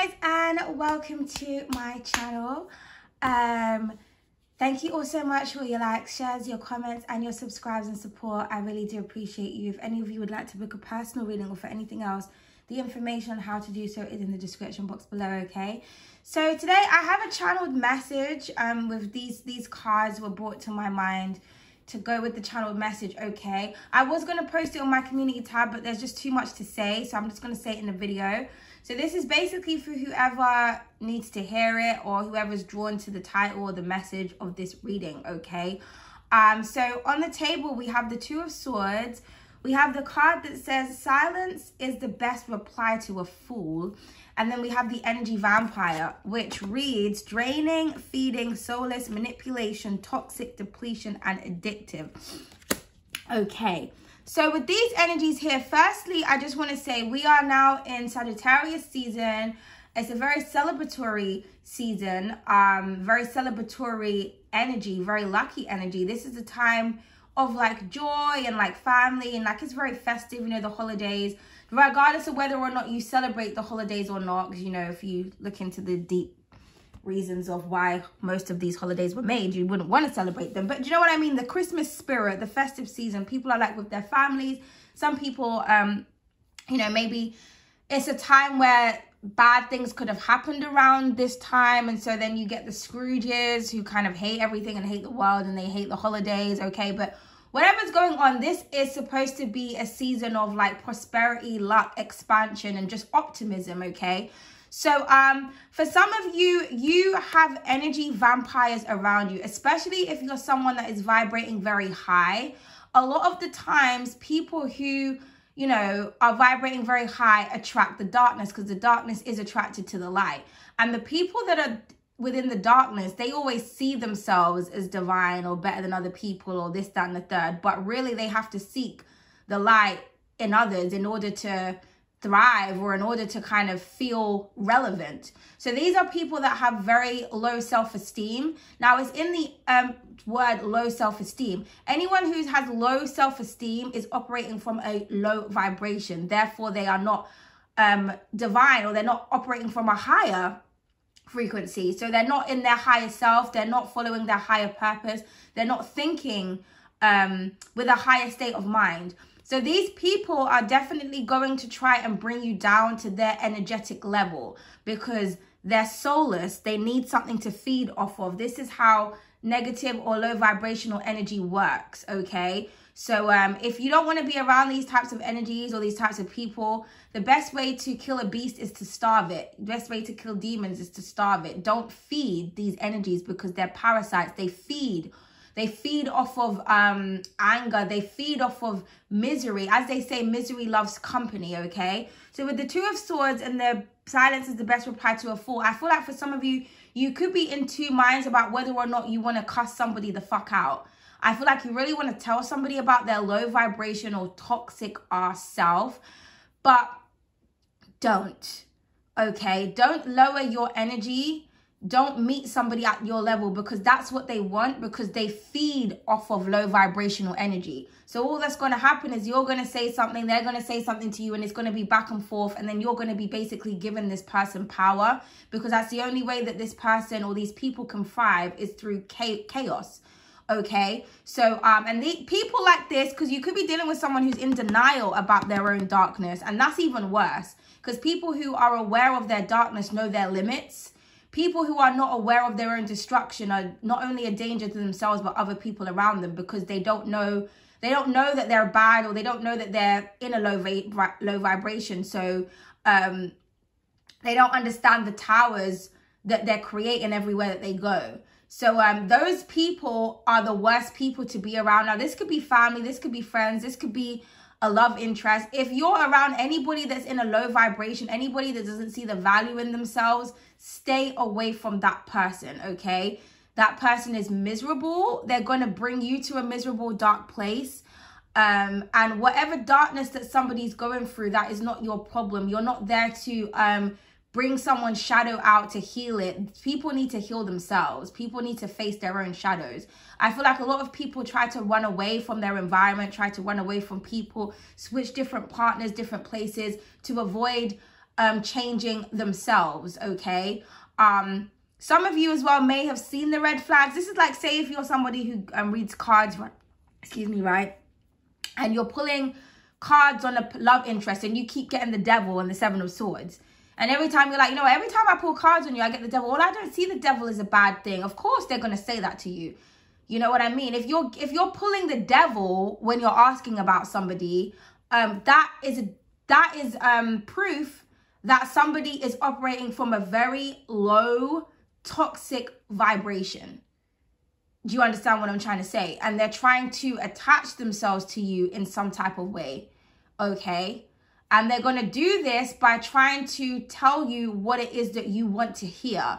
guys and welcome to my channel. Um thank you all so much for your likes shares your comments and your subscribes and support. I really do appreciate you. If any of you would like to book a personal reading or for anything else the information on how to do so is in the description box below okay? So today i have a channeled message um with these these cards were brought to my mind to go with the channel message okay? I was going to post it on my community tab but there's just too much to say so i'm just going to say it in the video so this is basically for whoever needs to hear it or whoever's drawn to the title or the message of this reading, okay? Um, so on the table, we have the Two of Swords. We have the card that says silence is the best reply to a fool. And then we have the energy vampire, which reads draining, feeding, soulless, manipulation, toxic, depletion, and addictive. Okay, so with these energies here, firstly, I just want to say we are now in Sagittarius season. It's a very celebratory season, um, very celebratory energy, very lucky energy. This is a time of like joy and like family and like it's very festive, you know, the holidays. Regardless of whether or not you celebrate the holidays or not, because you know, if you look into the deep reasons of why most of these holidays were made. You wouldn't want to celebrate them. But you know what I mean? The Christmas spirit, the festive season, people are like with their families. Some people, um, you know, maybe it's a time where bad things could have happened around this time. And so then you get the Scrooges who kind of hate everything and hate the world and they hate the holidays. Okay. But whatever's going on, this is supposed to be a season of like prosperity, luck, expansion, and just optimism. Okay. So um, for some of you, you have energy vampires around you, especially if you're someone that is vibrating very high. A lot of the times, people who you know, are vibrating very high attract the darkness because the darkness is attracted to the light. And the people that are within the darkness, they always see themselves as divine or better than other people or this, that, and the third. But really, they have to seek the light in others in order to thrive or in order to kind of feel relevant. So these are people that have very low self-esteem. Now it's in the um, word low self-esteem. Anyone who has low self-esteem is operating from a low vibration. Therefore, they are not um, divine or they're not operating from a higher frequency. So they're not in their higher self. They're not following their higher purpose. They're not thinking um, with a higher state of mind. So these people are definitely going to try and bring you down to their energetic level because they're soulless. They need something to feed off of. This is how negative or low vibrational energy works, okay? So um, if you don't want to be around these types of energies or these types of people, the best way to kill a beast is to starve it. The best way to kill demons is to starve it. Don't feed these energies because they're parasites. They feed they feed off of um, anger. They feed off of misery. As they say, misery loves company, okay? So with the Two of Swords and the silence is the best reply to a fool, I feel like for some of you, you could be in two minds about whether or not you want to cuss somebody the fuck out. I feel like you really want to tell somebody about their low vibration or toxic ass self, but don't, okay? Don't lower your energy don't meet somebody at your level because that's what they want because they feed off of low vibrational energy. So all that's going to happen is you're going to say something, they're going to say something to you and it's going to be back and forth and then you're going to be basically giving this person power because that's the only way that this person or these people can thrive is through chaos okay so um and the people like this because you could be dealing with someone who's in denial about their own darkness and that's even worse because people who are aware of their darkness know their limits people who are not aware of their own destruction are not only a danger to themselves but other people around them because they don't know they don't know that they're bad or they don't know that they're in a low va- low vibration. So um they don't understand the towers that they're creating everywhere that they go. So um those people are the worst people to be around. Now this could be family this could be friends this could be a love interest. If you're around anybody that's in a low vibration, anybody that doesn't see the value in themselves, stay away from that person, okay? That person is miserable. They're going to bring you to a miserable, dark place. Um, and whatever darkness that somebody's going through, that is not your problem. You're not there to um, bring someone's shadow out to heal it. People need to heal themselves. People need to face their own shadows. I feel like a lot of people try to run away from their environment, try to run away from people, switch different partners, different places to avoid um, changing themselves, okay? Um, some of you as well may have seen the red flags. This is like, say if you're somebody who um, reads cards, excuse me, right? And you're pulling cards on a love interest and you keep getting the devil and the seven of swords. And every time you're like, you know, every time I pull cards on you, I get the devil. Well, I don't see the devil as a bad thing. Of course, they're going to say that to you. You know what I mean? If you're if you're pulling the devil when you're asking about somebody, um, that is that is um proof that somebody is operating from a very low toxic vibration. Do you understand what I'm trying to say? And they're trying to attach themselves to you in some type of way. Okay. And they're going to do this by trying to tell you what it is that you want to hear.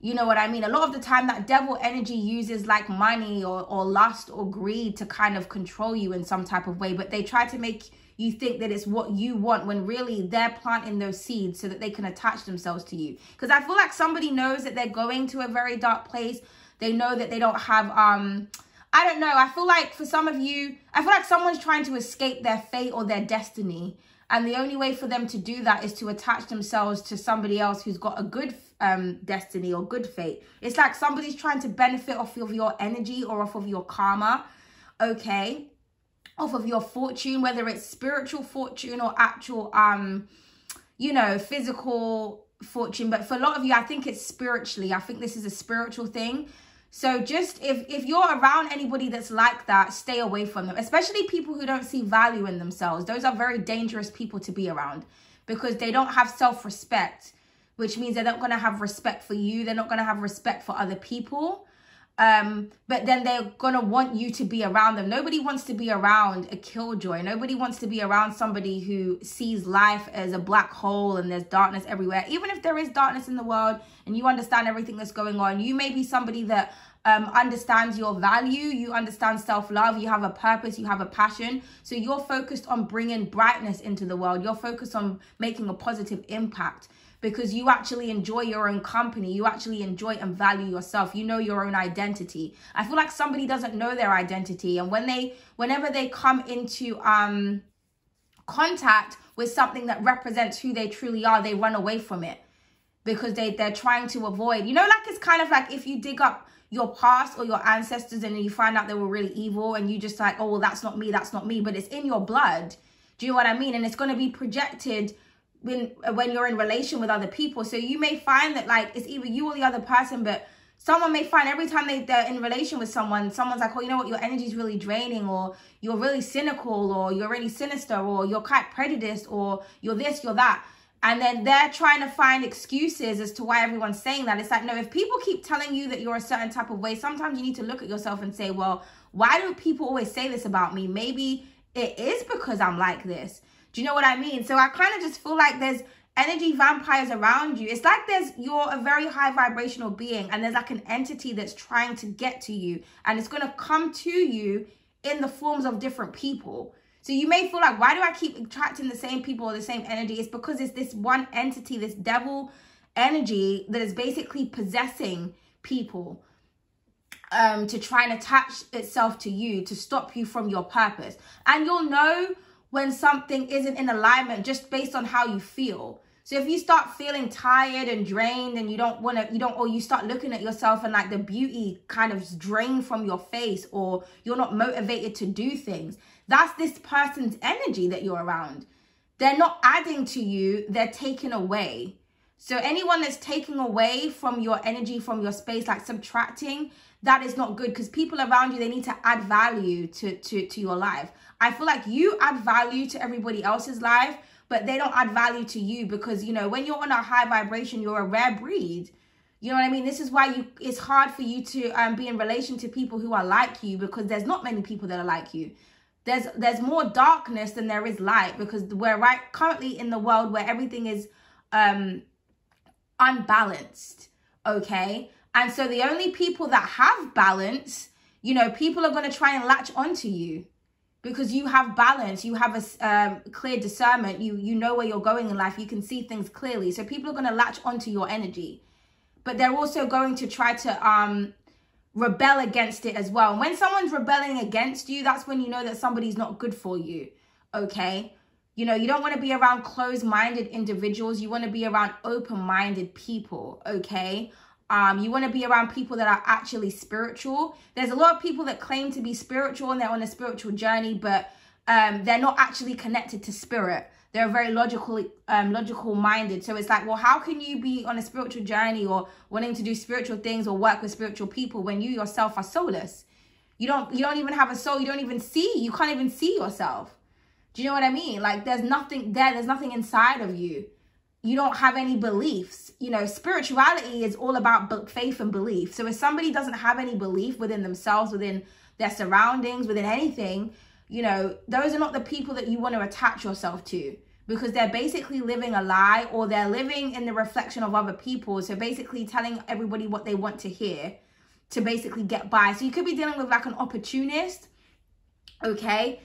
You know what I mean? A lot of the time, that devil energy uses like money or, or lust or greed to kind of control you in some type of way. But they try to make you think that it's what you want when really they're planting those seeds so that they can attach themselves to you. Because I feel like somebody knows that they're going to a very dark place. They know that they don't have, um, I don't know. I feel like for some of you, I feel like someone's trying to escape their fate or their destiny. And the only way for them to do that is to attach themselves to somebody else who's got a good um, destiny or good fate. It's like somebody's trying to benefit off of your energy or off of your karma. Okay off of your fortune, whether it's spiritual fortune or actual, um, you know, physical fortune. But for a lot of you, I think it's spiritually. I think this is a spiritual thing. So just if if you're around anybody that's like that, stay away from them. Especially people who don't see value in themselves. Those are very dangerous people to be around because they don't have self-respect, which means they're not going to have respect for you. They're not going to have respect for other people um but then they're gonna want you to be around them. Nobody wants to be around a killjoy. Nobody wants to be around somebody who sees life as a black hole and there's darkness everywhere. Even if there is darkness in the world and you understand everything that's going on you may be somebody that um, understands your value, you understand self-love, you have a purpose, you have a passion. So you're focused on bringing brightness into the world. You're focused on making a positive impact because you actually enjoy your own company. You actually enjoy and value yourself. You know your own identity. I feel like somebody doesn't know their identity. And when they, whenever they come into, um, contact with something that represents who they truly are, they run away from it because they, they're trying to avoid, you know, like it's kind of like if you dig up your past or your ancestors and you find out they were really evil and you just like, oh, well, that's not me, that's not me, but it's in your blood. Do you know what I mean? And it's going to be projected when when you're in relation with other people. So you may find that like it's either you or the other person, but someone may find every time they, they're in relation with someone, someone's like, oh, you know what, your energy is really draining, or you're really cynical, or you're really sinister, or you're quite prejudiced, or you're this, you're that. And then they're trying to find excuses as to why everyone's saying that. It's like, no, if people keep telling you that you're a certain type of way, sometimes you need to look at yourself and say, well, why do people always say this about me? Maybe it is because I'm like this. You know what I mean? So I kind of just feel like there's energy vampires around you. It's like there's you're a very high vibrational being and there's like an entity that's trying to get to you and it's going to come to you in the forms of different people. So you may feel like, why do I keep attracting the same people or the same energy? It's because it's this one entity, this devil energy that is basically possessing people um, to try and attach itself to you to stop you from your purpose. And you'll know when something isn't in alignment just based on how you feel. So if you start feeling tired and drained and you don't want to, you don't, or you start looking at yourself and like the beauty kind of drained from your face or you're not motivated to do things, that's this person's energy that you're around. They're not adding to you, they're taking away. So anyone that's taking away from your energy, from your space, like subtracting, that is not good because people around you, they need to add value to, to, to your life. I feel like you add value to everybody else's life, but they don't add value to you because, you know, when you're on a high vibration, you're a rare breed. You know what I mean? This is why you it's hard for you to um, be in relation to people who are like you because there's not many people that are like you. There's there's more darkness than there is light because we're right currently in the world where everything is um unbalanced, okay? And so the only people that have balance, you know, people are going to try and latch onto you because you have balance you have a um, clear discernment you you know where you're going in life you can see things clearly so people are going to latch onto your energy but they're also going to try to um rebel against it as well and when someone's rebelling against you that's when you know that somebody's not good for you okay You know, you don't want to be around closed-minded individuals. You want to be around open-minded people, okay? Um, you want to be around people that are actually spiritual. There's a lot of people that claim to be spiritual and they're on a spiritual journey, but um, they're not actually connected to spirit. They're very logical, um, logical minded. So it's like, well, how can you be on a spiritual journey or wanting to do spiritual things or work with spiritual people when you yourself are soulless? You don't, you don't even have a soul. You don't even see. You can't even see yourself. Do you know what I mean? Like, there's nothing there. There's nothing inside of you you don't have any beliefs. You know, spirituality is all about faith and belief. So if somebody doesn't have any belief within themselves, within their surroundings, within anything, you know, those are not the people that you want to attach yourself to because they're basically living a lie or they're living in the reflection of other people. So basically telling everybody what they want to hear to basically get by. So you could be dealing with like an opportunist. Okay.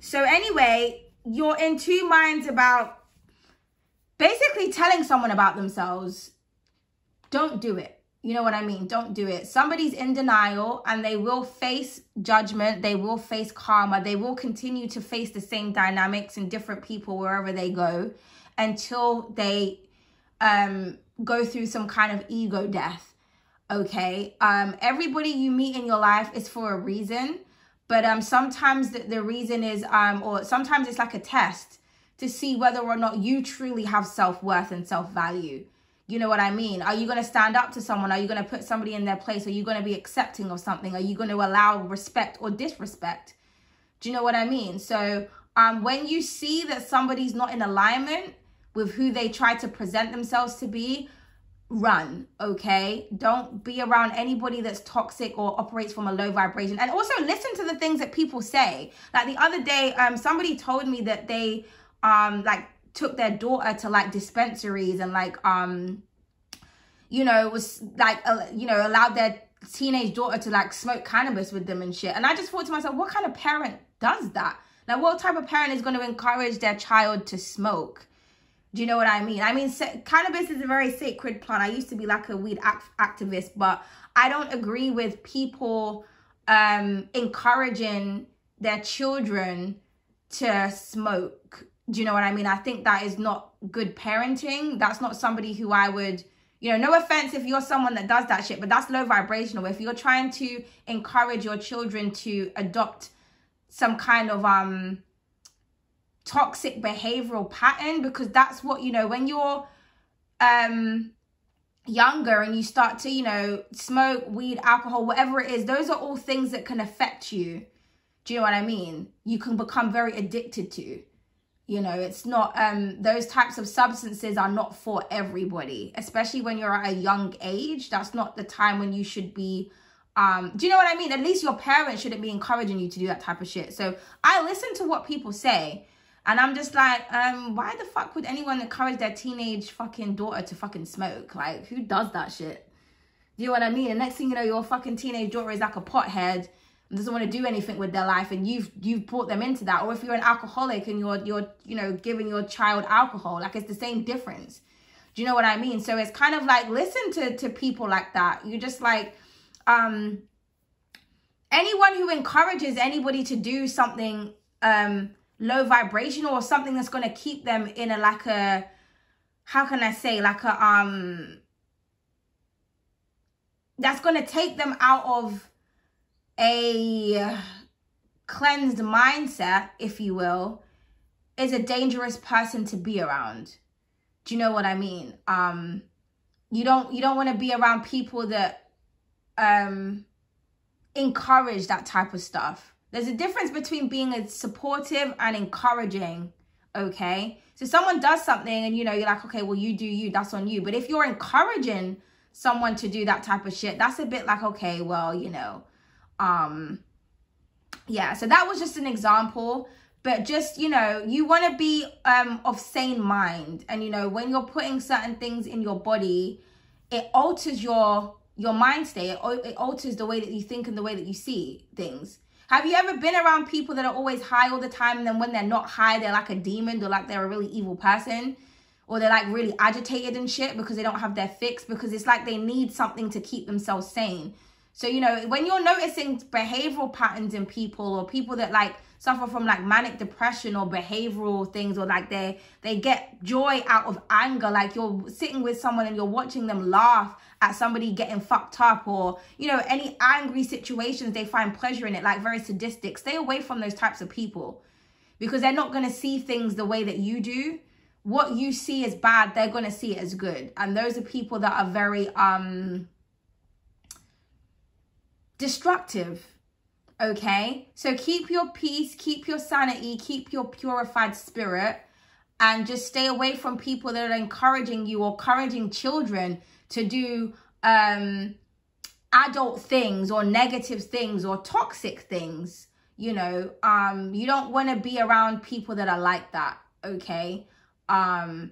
So anyway, you're in two minds about basically telling someone about themselves, don't do it. You know what I mean? Don't do it. Somebody's in denial and they will face judgment. They will face karma. They will continue to face the same dynamics and different people wherever they go until they um, go through some kind of ego death. Okay. Um, everybody you meet in your life is for a reason. But um, sometimes the, the reason is, um, or sometimes it's like a test to see whether or not you truly have self-worth and self-value. You know what I mean? Are you going to stand up to someone? Are you going to put somebody in their place? Are you going to be accepting of something? Are you going to allow respect or disrespect? Do you know what I mean? So um, when you see that somebody's not in alignment with who they try to present themselves to be, run, okay? Don't be around anybody that's toxic or operates from a low vibration. And also listen to the things that people say. Like the other day, um, somebody told me that they um like took their daughter to like dispensaries and like um you know was like uh, you know allowed their teenage daughter to like smoke cannabis with them and shit. And i just thought to myself what kind of parent does that? Like what type of parent is going to encourage their child to smoke? Do you know what i mean? I mean cannabis is a very sacred plant. I used to be like a weed act activist but i don't agree with people um encouraging their children to smoke do you know what I mean? I think that is not good parenting. That's not somebody who I would, you know, no offense if you're someone that does that shit, but that's low vibrational. If you're trying to encourage your children to adopt some kind of um toxic behavioral pattern because that's what, you know, when you're um younger and you start to, you know, smoke, weed, alcohol, whatever it is, those are all things that can affect you. Do you know what I mean? You can become very addicted to you know it's not um those types of substances are not for everybody especially when you're at a young age. That's not the time when you should be um do you know what i mean? At least your parents shouldn't be encouraging you to do that type of shit. So i listen to what people say and i'm just like um why the fuck would anyone encourage their teenage fucking daughter to fucking smoke? Like who does that shit? Do you know what i mean? And next thing you know your fucking teenage daughter is like a pothead doesn't want to do anything with their life and you've you've brought them into that. Or if you're an alcoholic and you're you're you know giving your child alcohol like it's the same difference. Do you know what i mean? So it's kind of like listen to to people like that. You just like um anyone who encourages anybody to do something um low vibrational or something that's going to keep them in a like a how can i say like a um that's going to take them out of a cleansed mindset, if you will, is a dangerous person to be around. Do you know what I mean? Um, you don't you don't want to be around people that um encourage that type of stuff. There's a difference between being a supportive and encouraging, okay? So someone does something and you know, you're like, okay, well you do you, that's on you. But if you're encouraging someone to do that type of shit, that's a bit like, okay, well, you know, um yeah so that was just an example but just you know you want to be um of sane mind and you know when you're putting certain things in your body it alters your your mind state it, it alters the way that you think and the way that you see things. Have you ever been around people that are always high all the time and then when they're not high they're like a demon they're like they're a really evil person? Or they're like really agitated and shit because they don't have their fix because it's like they need something to keep themselves sane So, you know, when you're noticing behavioral patterns in people or people that like suffer from like manic depression or behavioral things or like they they get joy out of anger like you're sitting with someone and you're watching them laugh at somebody getting fucked up or you know any angry situations they find pleasure in it like very sadistic. Stay away from those types of people because they're not going to see things the way that you do. What you see as bad they're going to see it as good. And those are people that are very um destructive Okay? So keep your peace, keep your sanity, keep your purified spirit, and just stay away from people that are encouraging you or encouraging children to do um adult things or negative things or toxic things you know um you don't want to be around people that are like that okay um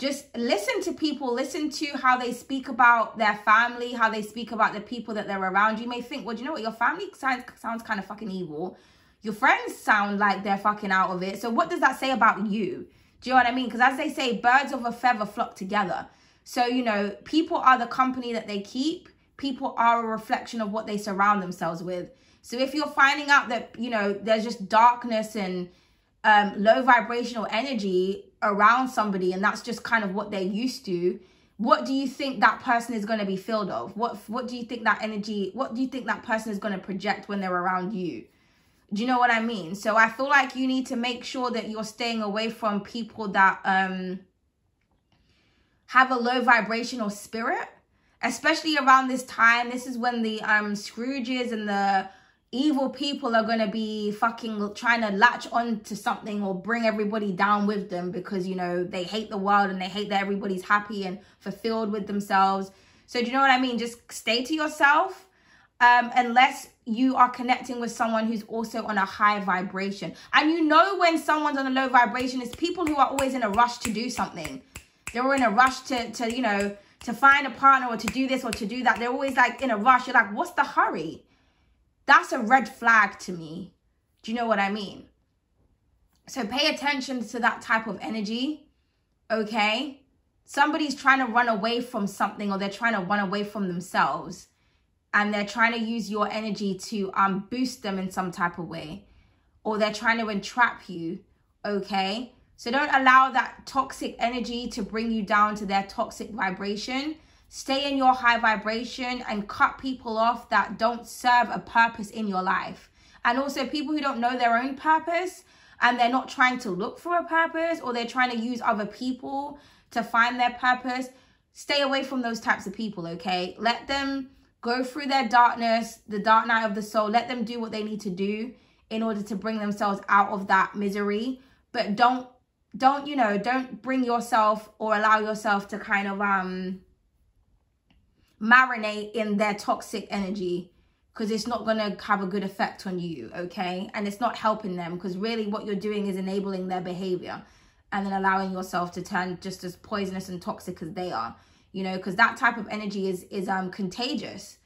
just listen to people listen to how they speak about their family how they speak about the people that they're around. You may think well you know what? Your family sounds, sounds kind of fucking evil. Your friends sound like they're fucking out of it. So what does that say about you? Do you know what i mean? Because as they say birds of a feather flock together. So you know people are the company that they keep. People are a reflection of what they surround themselves with. So if you're finding out that you know there's just darkness and um, low vibrational energy around somebody and that's just kind of what they're used to what do you think that person is going to be filled of? What what do you think that energy what do you think that person is going to project when they're around you? Do you know what i mean? So i feel like you need to make sure that you're staying away from people that um have a low vibrational spirit especially around this time. This is when the um scrooges and the evil people are going to be fucking trying to latch on to something or bring everybody down with them because you know they hate the world and they hate that everybody's happy and fulfilled with themselves. So do you know what i mean? Just stay to yourself um, unless you are connecting with someone who's also on a high vibration. And you know when someone's on a low vibration it's people who are always in a rush to do something. They're in a rush to to you know to find a partner or to do this or to do that. They're always like in a rush. You're like what's the hurry that's a red flag to me. Do you know what I mean? So pay attention to that type of energy, okay? Somebody's trying to run away from something or they're trying to run away from themselves and they're trying to use your energy to um boost them in some type of way or they're trying to entrap you, okay? So don't allow that toxic energy to bring you down to their toxic vibration Stay in your high vibration and cut people off that don't serve a purpose in your life. And also people who don't know their own purpose and they're not trying to look for a purpose or they're trying to use other people to find their purpose. Stay away from those types of people, okay? Let them go through their darkness, the dark night of the soul. Let them do what they need to do in order to bring themselves out of that misery. But don't don't you know don't bring yourself or allow yourself to kind of um marinate in their toxic energy because it's not going to have a good effect on you, okay? And it's not helping them because really what you're doing is enabling their behavior and then allowing yourself to turn just as poisonous and toxic as they are, you know, because that type of energy is is um contagious,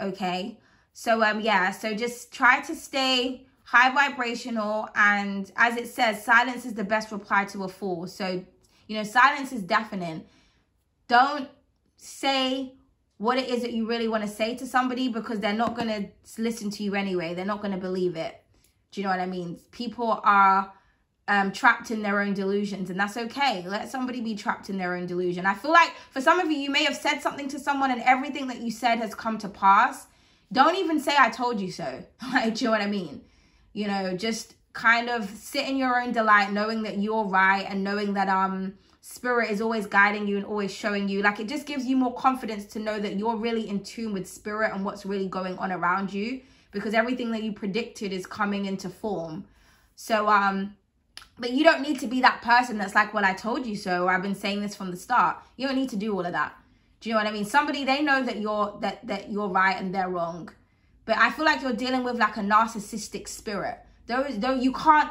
okay? So um yeah, so just try to stay high vibrational and as it says, silence is the best reply to a fool. So, you know, silence is deafening. Don't say what it is that you really want to say to somebody because they're not going to listen to you anyway. They're not going to believe it. Do you know what I mean? People are um, trapped in their own delusions and that's okay. Let somebody be trapped in their own delusion. I feel like for some of you, you may have said something to someone and everything that you said has come to pass. Don't even say I told you so. Like, do you know what I mean? You know, just kind of sit in your own delight knowing that you're right and knowing that um spirit is always guiding you and always showing you. Like it just gives you more confidence to know that you're really in tune with spirit and what's really going on around you because everything that you predicted is coming into form. So um but you don't need to be that person that's like well i told you. So i've been saying this from the start. You don't need to do all of that. Do you know what i mean? Somebody they know that you're that that you're right and they're wrong. But i feel like you're dealing with like a narcissistic spirit. Those though you can't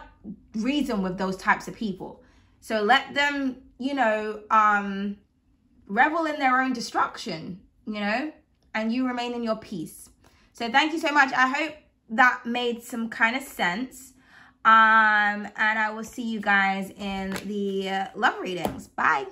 reason with those types of people. So let them you know, um, revel in their own destruction, you know, and you remain in your peace. So thank you so much. I hope that made some kind of sense. Um, and I will see you guys in the uh, love readings. Bye.